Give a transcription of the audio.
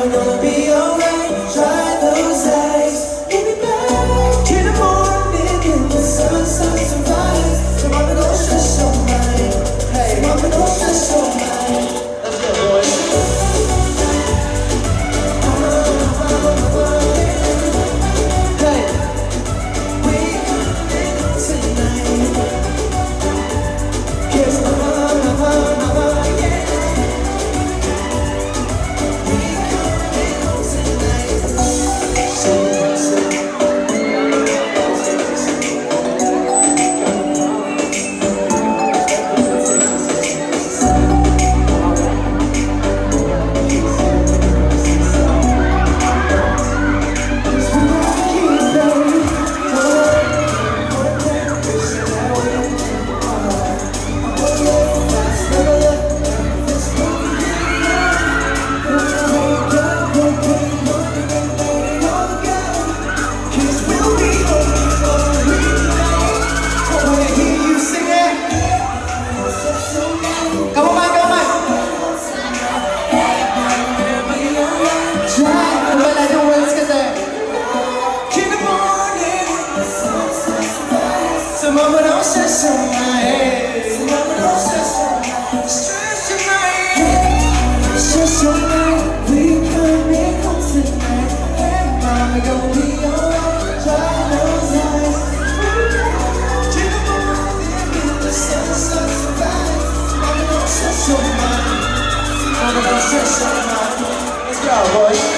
Mama gonna be Let's go, boys.